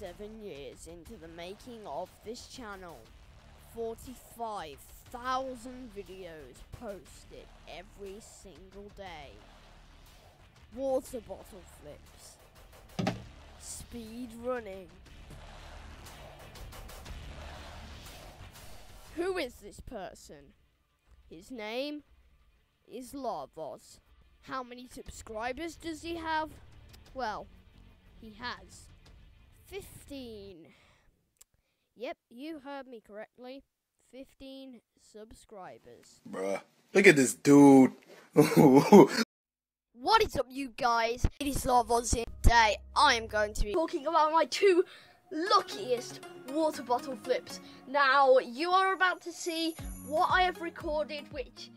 seven years into the making of this channel. 45,000 videos posted every single day. Water bottle flips. Speed running. Who is this person? His name is Larvozz. How many subscribers does he have? Well, he has 15. Yep, you heard me correctly. 15 subscribers. Bruh. Look at this dude. What is up, you guys? It is Larvozz here. Today, I am going to be talking about my two luckiest water bottle flips. Now, you are about to see what I have recorded, which.